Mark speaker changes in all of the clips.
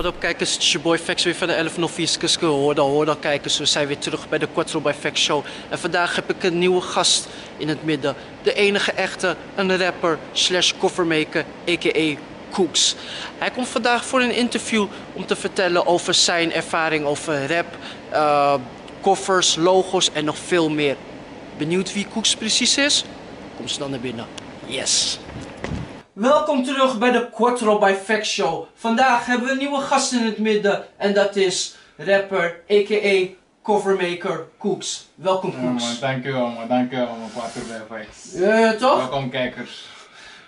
Speaker 1: Wat op kijkers, het is je boy Fex weer van de 11 Novices gehoord al, hoor al kijkers. We zijn weer terug bij de Quattro by Fex Show. En vandaag heb ik een nieuwe gast in het midden. De enige echte, een rapper slash covermaker, a.k.a. Cooks. Hij komt vandaag voor een interview om te vertellen over zijn ervaring over rap, uh, koffers, logo's en nog veel meer. Benieuwd wie Cooks precies is? Kom ze dan naar binnen. Yes! Welkom terug bij de Quattro by Fact Show. Vandaag hebben we een nieuwe gast in het midden en dat is rapper, a.k.a. covermaker Cooks. Welkom
Speaker 2: Ja,
Speaker 1: Cooks.
Speaker 2: man, dankjewel man, dankjewel man, Quattro by Facts.
Speaker 1: Eh, toch?
Speaker 2: Welkom kijkers.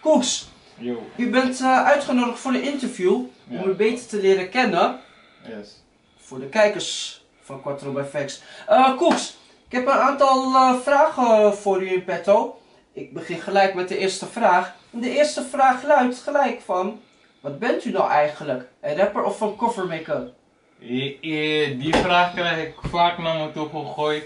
Speaker 1: Cooks,
Speaker 2: Yo,
Speaker 1: u bent eh, uitgenodigd voor een interview
Speaker 2: Ja.
Speaker 1: om u beter te leren kennen
Speaker 2: yes.
Speaker 1: voor de kijkers van Quattro by Facts. Eh Cooks, ik heb een aantal vragen voor u in petto. Ik begin gelijk met de eerste vraag. En De eerste vraag luidt gelijk van... Wat bent u nou eigenlijk? Een rapper of een covermaker?
Speaker 2: Die vraag krijg ik vaak naar me toe gegooid.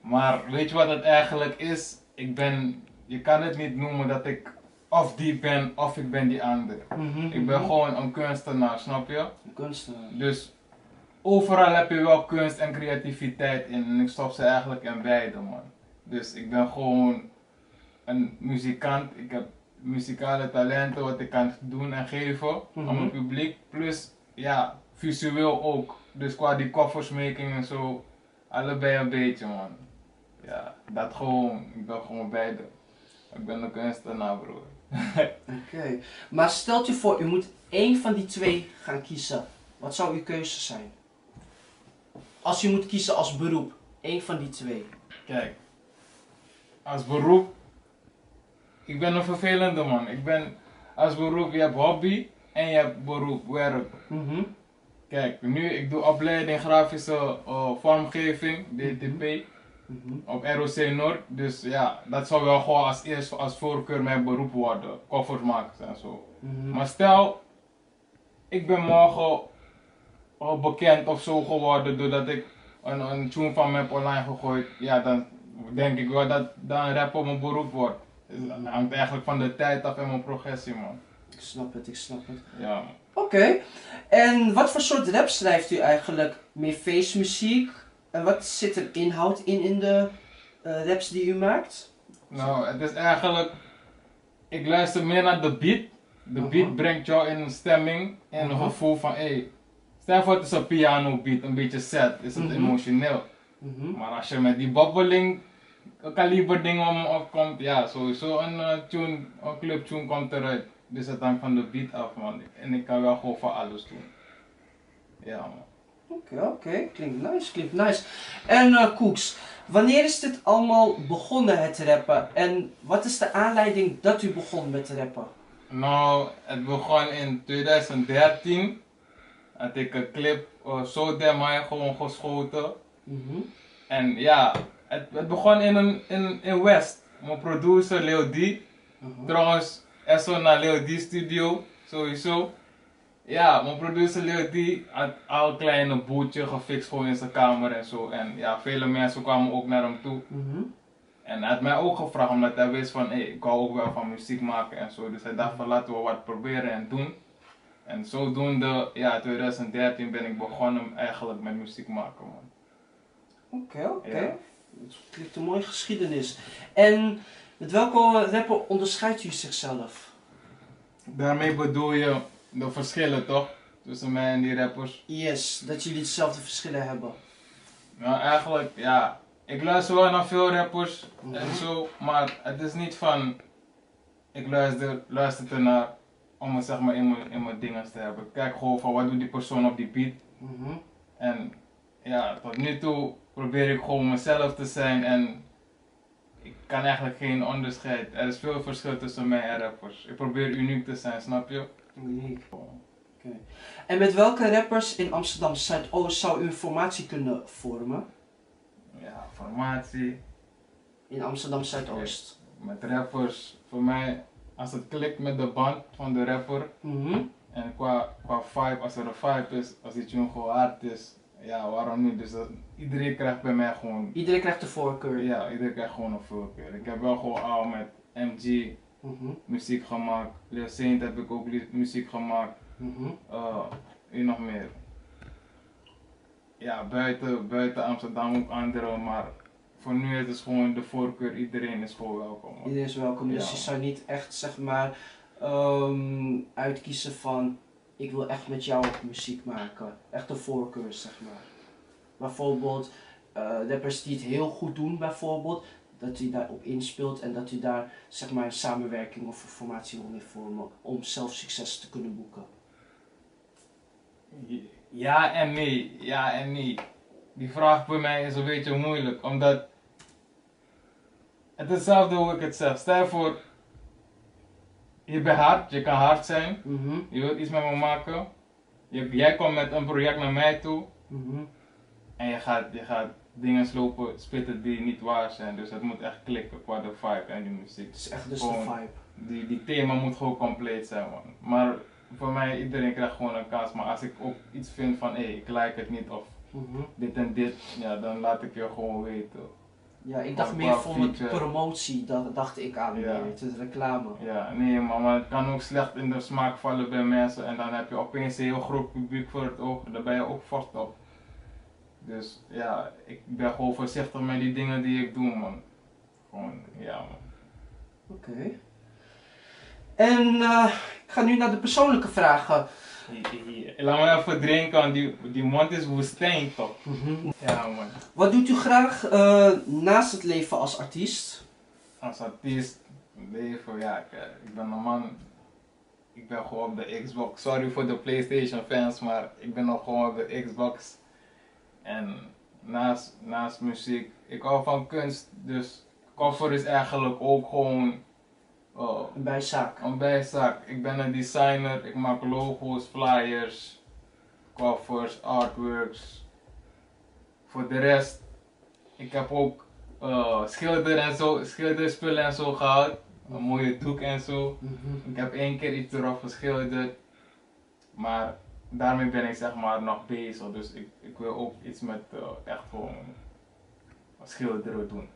Speaker 2: Maar weet je wat het eigenlijk is? Ik ben, je kan het niet noemen dat ik of die ben of ik ben die ander. Ik ben gewoon een kunstenaar, snap je?
Speaker 1: Een kunstenaar.
Speaker 2: Dus overal heb je wel kunst en creativiteit in. En ik stop ze eigenlijk in beide, man. Dus ik ben gewoon een muzikant. Ik heb muzikale talenten wat ik kan doen en geven aan
Speaker 1: Mhm.
Speaker 2: mijn publiek. Plus, ja, visueel ook. Dus qua die koffersmaking en zo, allebei een beetje, man. Ja, dat gewoon. Ik ben gewoon beide. Ik ben een kunstenaar, broer.
Speaker 1: Oké. Maar stelt u voor, u moet één van die twee gaan kiezen. Wat zou uw keuze zijn? Als u moet kiezen als beroep. één van die twee.
Speaker 2: Kijk, als beroep, ik ben een vervelende man. Ik ben als beroep, je hebt hobby en je hebt beroep, werk.
Speaker 1: Mhm.
Speaker 2: Kijk, nu ik doe opleiding grafische eh, vormgeving, DTP,
Speaker 1: Mhm.
Speaker 2: op ROC Noord. Dus ja, dat zou wel gewoon als eerst als voorkeur mijn beroep worden, koffers maken en zo.
Speaker 1: Mhm.
Speaker 2: Maar stel, ik ben morgen al bekend of zo geworden doordat ik een, een tune van me heb online gegooid. Ja, dan denk ik wel dat dan rap op mijn beroep wordt. Dat hangt eigenlijk van de tijd af en mijn progressie, man.
Speaker 1: Ik snap het, ik snap het.
Speaker 2: Ja, man.
Speaker 1: Oké. En wat voor soort rap schrijft u eigenlijk? Meer feestmuziek? En wat zit er inhoud in in de eh, raps die u maakt?
Speaker 2: Nou, het is eigenlijk. Ik luister meer naar de beat. De beat brengt jou in een stemming en een gevoel van, hé. Hey, stel voor het is een piano beat, een beetje sad, is het
Speaker 1: Mhm.
Speaker 2: emotioneel.
Speaker 1: Mhm.
Speaker 2: Maar als je met die babbeling kaliber dingen om opkomt, ja, sowieso een eh, tune, een club tune komt eruit. Dus het hangt van de beat af, man. En ik kan wel gewoon van alles doen. Ja, man.
Speaker 1: Oké, oké. Klinkt nice, klinkt nice. En eh Koeks, wanneer is dit allemaal begonnen, het rappen? En wat is de aanleiding dat u begon met rappen?
Speaker 2: Nou, het begon in 2013. Had ik een clip uh, zo Demai gewoon geschoten.
Speaker 1: Mhm.
Speaker 2: En ja, het, het begon in, een, in, in West. Mijn producer Leo D.
Speaker 1: Mhm.
Speaker 2: Trouwens, SO naar Leo D studio, sowieso. Ja, mijn producer Leo D had al een kleine bootje gefixt gewoon in zijn kamer en zo. En ja, vele mensen kwamen ook naar hem toe.
Speaker 1: Mhm.
Speaker 2: En hij had mij ook gevraagd omdat hij wist van, ik hou ook wel van muziek maken en zo. Dus hij dacht van, laten we wat proberen en doen. En zodoende, ja, 2013 ben ik begonnen eigenlijk met muziek maken, man.
Speaker 1: Oké, oké.
Speaker 2: Ja.
Speaker 1: Het klinkt een mooie geschiedenis. En met welke rapper onderscheidt u zichzelf?
Speaker 2: Daarmee bedoel je de verschillen, toch? Tussen mij en die rappers.
Speaker 1: Yes, dat jullie hetzelfde verschillen hebben.
Speaker 2: Nou, eigenlijk, ja. Ik luister wel naar veel rappers
Speaker 1: Mhm.
Speaker 2: en zo, maar het is niet van. Ik luister, luister ernaar om het zeg maar in mijn, in mijn dingen te hebben. Ik Kijk gewoon van wat doet die persoon op die beat.
Speaker 1: Mhm.
Speaker 2: En ja, tot nu toe probeer ik gewoon mezelf te zijn en ik kan eigenlijk geen onderscheid. Er is veel verschil tussen mij en rappers. Ik probeer uniek te zijn, snap je?
Speaker 1: Uniek. En met welke rappers in Amsterdam Zuidoost zou u een formatie kunnen vormen?
Speaker 2: Ja, formatie.
Speaker 1: In Amsterdam Zuidoost.
Speaker 2: Met rappers, voor mij, als het klikt met de band van de rapper
Speaker 1: Mhm.
Speaker 2: en qua, qua vibe, als er een vibe is, als die tune gewoon hard is, ja, waarom niet? Dus dat, iedereen krijgt bij mij gewoon,
Speaker 1: Iedereen krijgt de voorkeur.
Speaker 2: ja, iedereen krijgt gewoon een voorkeur. Ik heb wel gewoon al met MG
Speaker 1: Mhm.
Speaker 2: muziek gemaakt, Leo Saint heb ik ook muziek gemaakt.
Speaker 1: Mhm.
Speaker 2: Uh, wie nog meer? Ja, buiten, buiten Amsterdam ook andere, maar voor nu is het gewoon de voorkeur, iedereen is gewoon welkom.
Speaker 1: Iedereen is welkom, dus je zou niet echt zeg maar ehm, uitkiezen van ik wil echt met jou muziek maken. Echt een voorkeur zeg maar. Bijvoorbeeld eh, rappers die het heel goed doen bijvoorbeeld, dat u daarop inspeelt en dat u daar zeg maar een samenwerking of een formatie wil mee vormen om zelf succes te kunnen boeken.
Speaker 2: Ja en nee, ja en nee. Die vraag bij mij is een beetje moeilijk, omdat het is hetzelfde hoe ik het zeg. Stel voor, je bent hard, je kan hard zijn,
Speaker 1: Mhm,
Speaker 2: je wilt iets met me maken. Je, jij komt met een project naar mij toe
Speaker 1: mhm.
Speaker 2: en je gaat, je gaat dingen lopen, spitten die niet waar zijn. Dus het moet echt klikken qua de vibe en die muziek.
Speaker 1: Het is echt dus de vibe.
Speaker 2: Die, die thema moet gewoon compleet zijn man. Maar voor mij, iedereen krijgt gewoon een kans. Maar als ik ook iets vind van hé, ik like het niet of
Speaker 1: Mhm.
Speaker 2: dit en dit, ja, dan laat ik je gewoon weten.
Speaker 1: Ja, ik dacht meer voor het
Speaker 2: feature.
Speaker 1: promotie, dat dacht ik aan
Speaker 2: Ja.
Speaker 1: meer, het is reclame.
Speaker 2: Ja, nee man, maar het kan ook slecht in de smaak vallen bij mensen en dan heb je opeens een heel groot publiek voor het oog, daar ben je ook vast op. Dus ja, ik ben gewoon voorzichtig met die dingen die ik doe man. Gewoon, ja man.
Speaker 1: Oké. En eh, ik ga nu naar de persoonlijke vragen.
Speaker 2: Laat me even drinken, want die, die mond is woestijn toch? Ja man.
Speaker 1: Wat doet u graag eh, naast het leven als artiest?
Speaker 2: Als artiest, leven, ja, ik, eh, ik ben een man. Ik ben gewoon op de Xbox. Sorry voor de PlayStation fans, maar ik ben nog gewoon op de Xbox. En naast, naast muziek, ik hou van kunst, dus cover is eigenlijk ook gewoon eh,
Speaker 1: Een bijzaak.
Speaker 2: een bijzaak. Ik ben een designer, ik maak logo's, flyers, covers, artworks. Voor de rest, ik heb ook eh, schilder en zo, schilderspullen en zo gehad. Een mooie doek en zo.
Speaker 1: Mhm.
Speaker 2: Ik heb één keer iets erop geschilderd. Maar daarmee ben ik zeg maar nog bezig. Dus ik, ik wil ook iets met eh, echt gewoon schilderen doen.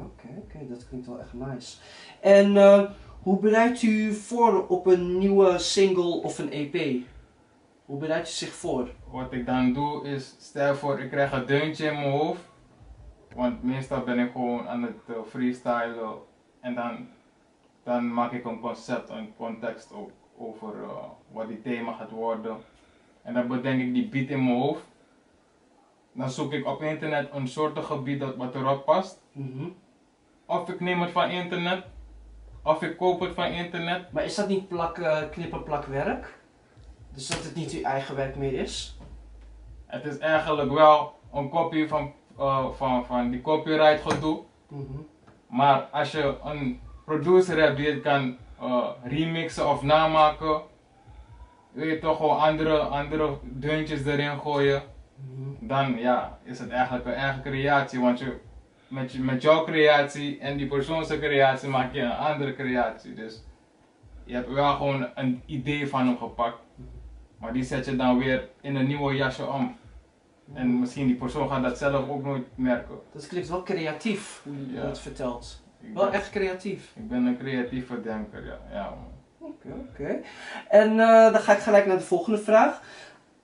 Speaker 1: Oké, oké, dat klinkt wel echt nice. En eh, hoe bereidt u voor op een nieuwe single of een EP? Hoe bereidt u zich voor?
Speaker 2: Wat ik dan doe is, stel voor ik krijg een deuntje in mijn hoofd. Want meestal ben ik gewoon aan het eh, freestylen. En dan, dan maak ik een concept, een context ook over eh, wat die thema gaat worden. En dan bedenk ik die beat in mijn hoofd. Dan zoek ik op internet een soort gebied dat wat erop past.
Speaker 1: Mhm.
Speaker 2: Of ik neem het van internet. Of ik koop het van internet.
Speaker 1: Maar is dat niet plak, eh, knippen plakwerk? Dus dat het niet uw eigen werk meer is?
Speaker 2: Het is eigenlijk wel een kopie van, eh, van, van die copyright gedoe.
Speaker 1: Mhm.
Speaker 2: Maar als je een producer hebt die het kan eh, remixen of namaken, wil je toch gewoon andere, andere deuntjes erin gooien,
Speaker 1: Mhm.
Speaker 2: dan ja, is het eigenlijk een eigen creatie. Want je, met, je, met jouw creatie en die persoonlijke creatie maak je een andere creatie. Dus je hebt wel gewoon een idee van hem gepakt, maar die zet je dan weer in een nieuwe jasje om. En misschien die persoon gaat dat zelf ook nooit merken.
Speaker 1: Dat klinkt wel creatief, hoe je
Speaker 2: Ja.
Speaker 1: het vertelt.
Speaker 2: Ik
Speaker 1: Wel
Speaker 2: ben,
Speaker 1: echt creatief.
Speaker 2: ik ben een creatieve denker, ja. ja.
Speaker 1: Oké, oké. En eh, dan ga ik gelijk naar de volgende vraag.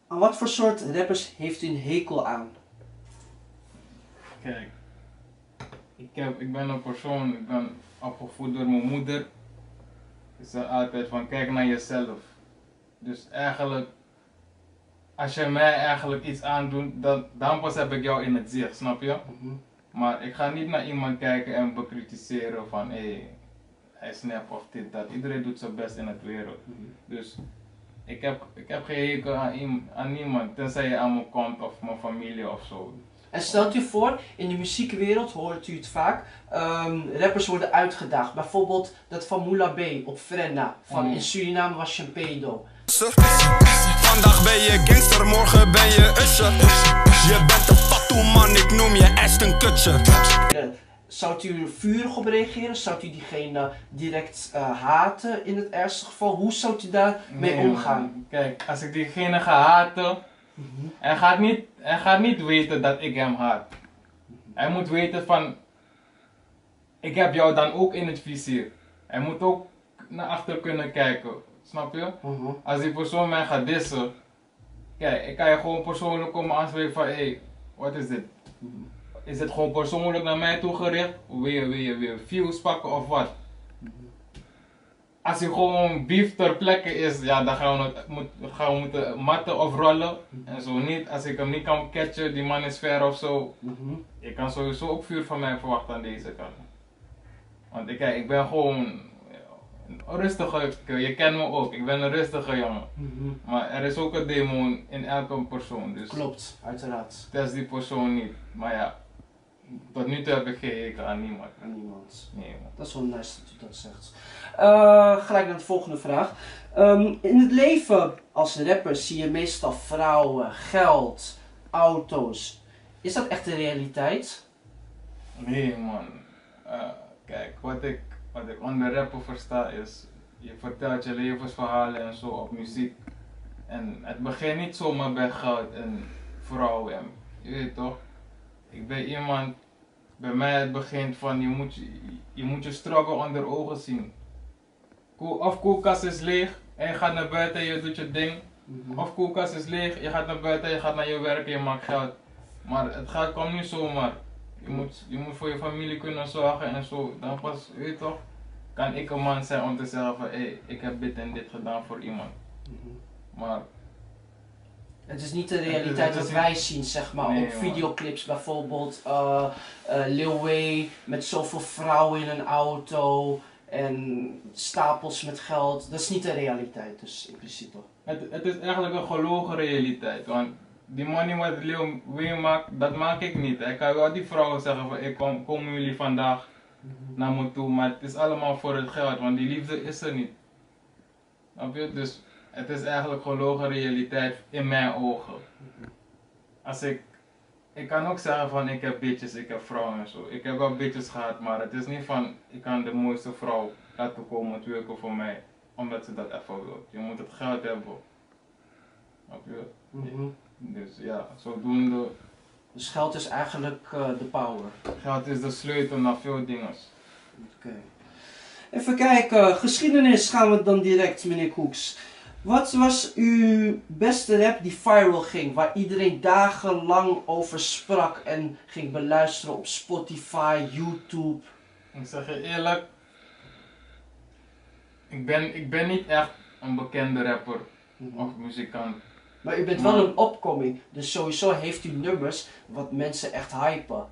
Speaker 1: Aan wat voor soort rappers heeft u een hekel aan?
Speaker 2: Kijk, ik, heb, ik ben een persoon, ik ben opgevoed door mijn moeder. Ze zei altijd van kijk naar jezelf. Dus eigenlijk, als je mij eigenlijk iets aandoet, dan, dan pas heb ik jou in het zicht, snap je?
Speaker 1: Mhm.
Speaker 2: Maar ik ga niet naar iemand kijken en bekritiseren van hé, hey, hij nep of dit, dat. Iedereen doet zijn best in het wereld. Dus ik heb, ik heb geen hekel aan, aan niemand, tenzij je aan me komt of mijn familie of zo.
Speaker 1: En stelt u voor, in de muziekwereld hoort u het vaak, ehm, rappers worden uitgedaagd. Bijvoorbeeld dat van Moula B op Frenna, van
Speaker 2: Mm.
Speaker 1: in Suriname was je een pedo.
Speaker 3: Vandaag ben je gangster, morgen ben je usher. Je bent een fatu man, ik noem je Aston Kutcher.
Speaker 1: Zou u er vurig op reageren? Zou u diegene direct eh, haten in het ergste geval? Hoe zou u daarmee
Speaker 2: Nee,
Speaker 1: omgaan?
Speaker 2: man. Kijk, als ik diegene ga haten, hij, gaat niet, hij gaat niet weten dat ik hem haat. Hij moet weten van, ik heb jou dan ook in het vizier. Hij moet ook naar achter kunnen kijken, snap je?
Speaker 1: Mhm.
Speaker 2: Als die persoon mij gaat dissen, kijk, ik kan je gewoon persoonlijk komen aanspreken van, hé, hey, wat is dit? Is dit gewoon persoonlijk naar mij toe gericht? Wil je, wil je, wil je views pakken of wat? Als je gewoon beef ter plekke is, ja, dan gaan we, moet, gaan we moeten matten of rollen. En zo niet, als ik hem niet kan catchen, die man is ver of zo.
Speaker 1: Mhm.
Speaker 2: Je kan sowieso ook vuur van mij verwachten aan deze kant. Want ik, kijk, ik ben gewoon een rustige, je kent me ook, ik ben een rustige jongen.
Speaker 1: Mhm.
Speaker 2: Maar er is ook een demon in elke persoon, dus
Speaker 1: Klopt, uiteraard.
Speaker 2: test die persoon niet. Maar ja, tot nu toe heb ik geen hekel aan niemand.
Speaker 1: Aan niemand.
Speaker 2: Nee man.
Speaker 1: Dat is wel nice dat u dat zegt. Eh, gelijk naar de volgende vraag. Ehm, in het leven als rapper zie je meestal vrouwen, geld, auto's. Is dat echt de realiteit?
Speaker 2: Nee man. Eh, kijk, wat ik, wat ik onder rappen versta is, je vertelt je levensverhalen en zo op muziek. En het begint niet zomaar bij geld en vrouwen. En, je weet toch? Ik ben iemand, bij mij het begint van je moet je, je, moet je struggle onder ogen zien. Of koelkast is leeg en je gaat naar buiten en je doet je ding. Of koelkast is leeg, je gaat naar buiten, je gaat naar je werk en je maakt geld. Maar het gaat, komt niet zomaar. Je moet, je moet voor je familie kunnen zorgen en zo. Dan pas, weet je toch, kan ik een man zijn om te zeggen van hé, hey, ik heb dit en dit gedaan voor iemand. Maar
Speaker 1: Het is niet de realiteit wat wij zien, zeg maar,
Speaker 2: Nee,
Speaker 1: op videoclips bijvoorbeeld. eh, Lil Wayne met zoveel vrouwen in een auto en stapels met geld. Dat is niet de realiteit, dus in principe.
Speaker 2: het, het is eigenlijk een gelogen realiteit. Want die money wat Lil Wayne maakt, dat maak ik niet. Ik kan wel die vrouwen zeggen van ik kom, komen jullie vandaag naar me toe. Maar het is allemaal voor het geld, want die liefde is er niet. Snap je? Dus het is eigenlijk gelogen realiteit in mijn ogen. Als ik, ik kan ook zeggen van ik heb bitches, ik heb vrouwen en zo. Ik heb wel bitches gehad, maar het is niet van ik kan de mooiste vrouw laten komen werken voor mij. Omdat ze dat even wil. Je moet het geld hebben. Snap je?
Speaker 1: Mhm.
Speaker 2: Dus ja, zodoende.
Speaker 1: Dus geld is eigenlijk eh, de power.
Speaker 2: Geld is de sleutel naar veel dingen.
Speaker 1: Oké. Even kijken, geschiedenis gaan we dan direct, meneer Koeks. Wat was uw beste rap die viral ging, waar iedereen dagenlang over sprak en ging beluisteren op Spotify, YouTube?
Speaker 2: Ik zeg je eerlijk, ik ben, ik ben niet echt een bekende rapper of muzikant.
Speaker 1: Maar u bent wel een opkoming, dus sowieso heeft u nummers wat mensen echt hypen.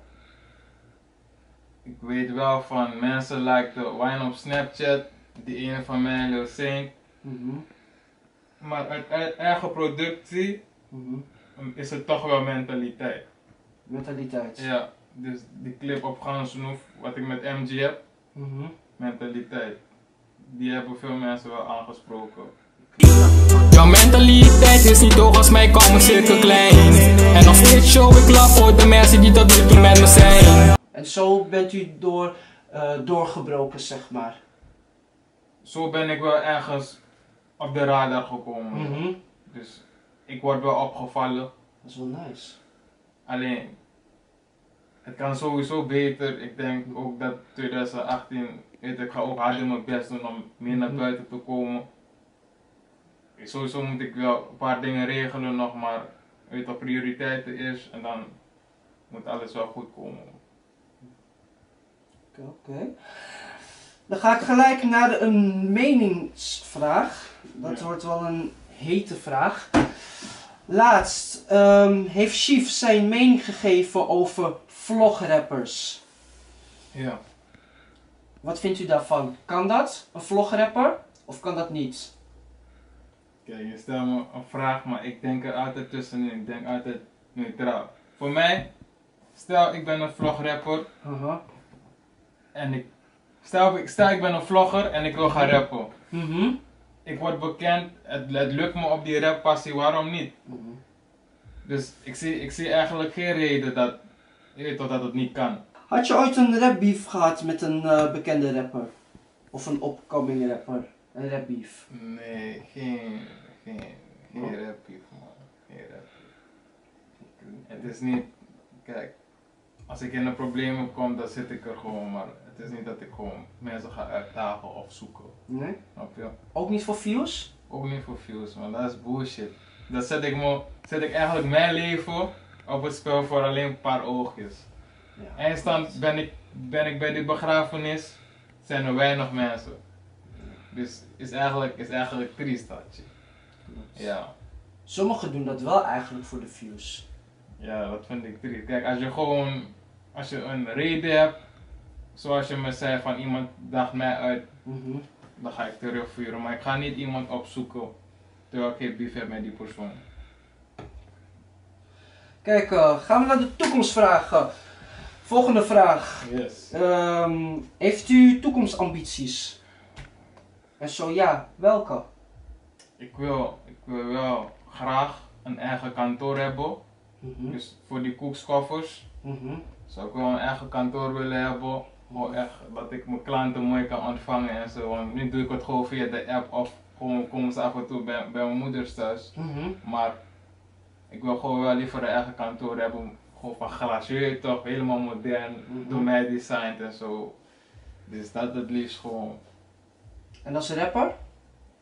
Speaker 2: Ik weet wel van mensen like de Wine op Snapchat, die ene van mij, Lil Saint.
Speaker 1: Mhm,
Speaker 2: Maar uit, eigen productie um, is het toch wel mentaliteit.
Speaker 1: Mentaliteit.
Speaker 2: Ja, dus die clip op Gansnoef, wat ik met MG heb,
Speaker 1: Mhm.
Speaker 2: mentaliteit. Die hebben veel mensen wel aangesproken.
Speaker 3: Jouw mentaliteit is niet hoog als mij komen cirkel klein En nog steeds show ik love voor de mensen die tot nu toe met me zijn
Speaker 1: En zo bent u door, eh, doorgebroken, zeg maar.
Speaker 2: Zo ben ik wel ergens op de radar gekomen.
Speaker 1: Mhm.
Speaker 2: Dus ik word wel opgevallen.
Speaker 1: Dat is wel nice.
Speaker 2: Alleen, het kan sowieso beter. Ik denk ook dat 2018, weet, ik ga ook harder mijn best doen om meer naar
Speaker 1: Mhm.
Speaker 2: buiten te komen. Sowieso moet ik wel een paar dingen regelen nog, maar weet wat prioriteiten is en dan moet alles wel goed komen.
Speaker 1: Oké, oké. Dan ga ik gelijk naar een meningsvraag. Dat
Speaker 2: Ja.
Speaker 1: wordt wel een hete vraag. Laatst ehm, heeft Chief zijn mening gegeven over vlograppers.
Speaker 2: Ja.
Speaker 1: Wat vindt u daarvan? Kan dat, een vlograpper? Of kan dat niet?
Speaker 2: Kijk, je stelt me een vraag, maar ik denk er altijd tussenin. Ik denk altijd neutraal. Voor mij, stel ik ben een vlograpper
Speaker 1: Aha.
Speaker 2: en ik. Stel, ik- stel ik ben een vlogger en ik wil gaan rappen.
Speaker 1: Mhm.
Speaker 2: Ik word bekend, het, het lukt me op die rappassie, waarom niet?
Speaker 1: Mhm.
Speaker 2: Dus ik zie, ik zie eigenlijk geen reden dat, je weet toch dat het niet kan.
Speaker 1: Had je ooit een rapbeef gehad met een eh, bekende rapper? Of een opkoming rapper? Een rapbeef?
Speaker 2: Nee, geen, geen, geen
Speaker 1: Oh.
Speaker 2: rappief man. Geen rappief. Het is niet, kijk, als ik in de problemen kom, dan zit ik er gewoon, maar het is niet dat ik gewoon mensen ga uitdagen of zoeken.
Speaker 1: Nee?
Speaker 2: Snap je?
Speaker 1: Ook niet voor views?
Speaker 2: Ook niet voor views, man, dat is bullshit. dan zet ik, me, zet ik eigenlijk mijn leven op het spel voor alleen een paar oogjes.
Speaker 1: Ja.
Speaker 2: Eindstand ben ik, ben ik bij die begrafenis, zijn er weinig mensen. Dus is eigenlijk, is eigenlijk triest dat je. Ja.
Speaker 1: Sommigen doen dat wel eigenlijk voor de views.
Speaker 2: Ja, dat vind ik triest. Kijk, als je gewoon, als je een reden hebt, zoals je me zei van iemand dacht mij uit,
Speaker 1: Mhm.
Speaker 2: Dan ga ik terugvuren. Maar ik ga niet iemand opzoeken terwijl ik geen beef heb met die persoon.
Speaker 1: Kijk, eh, gaan we naar de toekomstvragen. Volgende vraag.
Speaker 2: Yes.
Speaker 1: Ehm, heeft u toekomstambities? En zo ja, welke?
Speaker 2: Ik wil, ik wil wel graag een eigen kantoor hebben.
Speaker 1: Mhm.
Speaker 2: Dus voor die koekskoffers
Speaker 1: Mhm.
Speaker 2: zou ik wel een eigen kantoor willen hebben. Gewoon echt dat ik mijn klanten mooi kan ontvangen en zo. Want nu doe ik het gewoon via de app of gewoon komen ze af en toe bij, bij mijn moeders thuis.
Speaker 1: Mhm.
Speaker 2: Maar ik wil gewoon wel liever een eigen kantoor hebben. Gewoon van weet toch, helemaal modern,
Speaker 1: Mhm.
Speaker 2: door mij designed en zo. Dus dat het liefst gewoon.
Speaker 1: En als rapper?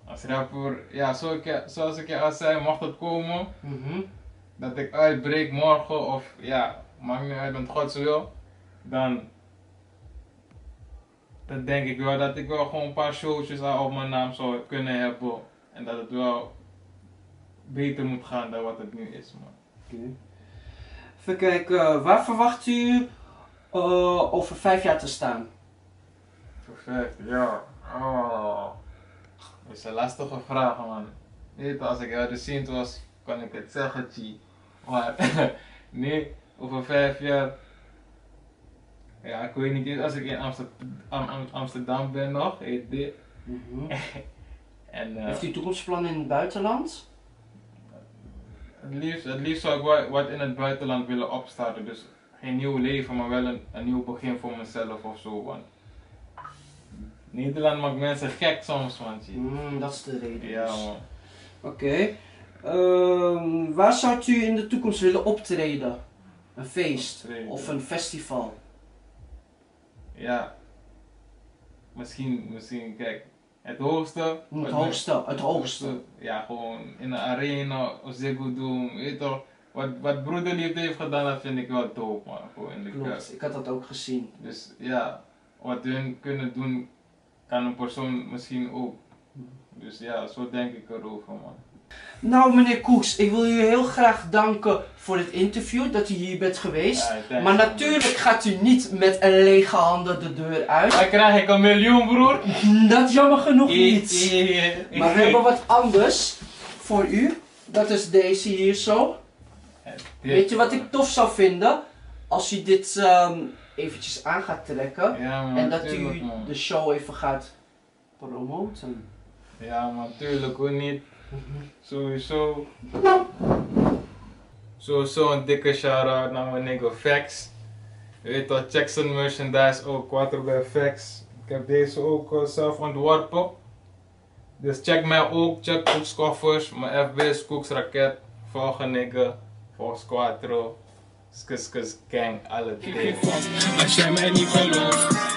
Speaker 2: Als rapper, ja, zoals ik je al zei, mocht het komen
Speaker 1: Mhm.
Speaker 2: dat ik uitbreek morgen of ja, maakt niet uit, met Gods wil, dan, dan denk ik wel dat ik wel gewoon een paar showtjes op mijn naam zou kunnen hebben. En dat het wel beter moet gaan dan wat het nu is, man.
Speaker 1: Oké. Even kijken, waar verwacht u eh, over vijf jaar te staan?
Speaker 2: Perfect, ja. Oh. Dat is een lastige vraag, man. Als ik Sint was, kan ik het zeggen, G. Maar nee, over vijf jaar. Ja, ik weet niet eens als ik in Amsterdam, Amsterdam ben nog, heet dit.
Speaker 1: Mhm.
Speaker 2: En eh,
Speaker 1: Heeft u toekomstplannen in het buitenland?
Speaker 2: het, liefst, het liefst zou ik wat in het buitenland willen opstarten. Dus geen nieuw leven, maar wel een, een nieuw begin voor mezelf of zo. Want Nederland maakt mensen gek soms, man.
Speaker 1: Mm, dat is de reden.
Speaker 2: Ja,
Speaker 1: dus.
Speaker 2: man.
Speaker 1: Oké. Ehm, waar zou u in de toekomst willen optreden? Een feest
Speaker 2: Optreden.
Speaker 1: of een festival?
Speaker 2: Ja. Misschien, misschien, kijk. Het hoogste.
Speaker 1: Het
Speaker 2: wat
Speaker 1: hoogste, het hoogste.
Speaker 2: Ja, gewoon in een arena of Ziggo Dome. Weet toch. Wat, wat Broederliefde heeft gedaan, dat vind ik wel dope, man. Gewoon in de kerk.
Speaker 1: Klopt, ik had dat ook gezien.
Speaker 2: Dus ja, wat hun kunnen doen, kan een persoon misschien ook. Dus ja, zo denk ik erover, man.
Speaker 1: Nou, meneer Koeks, ik wil u heel graag danken voor dit interview, dat u hier bent geweest.
Speaker 2: Ja,
Speaker 1: Maar natuurlijk gaat u niet met een lege handen de deur uit.
Speaker 2: Dan krijg ik een miljoen, broer.
Speaker 1: Dat jammer genoeg niet.
Speaker 2: eh,
Speaker 1: Maar we hebben wat anders voor u. Dat is deze hier zo. Weet je wat ik tof zou vinden? Als u dit ehm, eventjes aan gaat trekken.
Speaker 2: Ja.
Speaker 1: En dat u
Speaker 2: man.
Speaker 1: de show even gaat promoten.
Speaker 2: Ja, man, tuurlijk, hoe niet. Sowieso. Sowieso een dikke shout-out naar mijn nigga Fax. Je weet toch, Jackson merchandise ook, Quattro bij Fax. Ik heb deze ook eh, zelf ontworpen. Dus check mij ook, check Cooks Koffers, mijn FB is Cooks Raket. Volg nigga, volg Quattro, Skus Skus Gang, alle dingen.
Speaker 3: Als jij mij niet gelooft